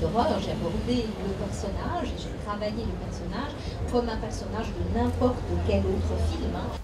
j'ai abordé le personnage, j'ai travaillé le personnage comme un personnage de n'importe quel autre film. Hein.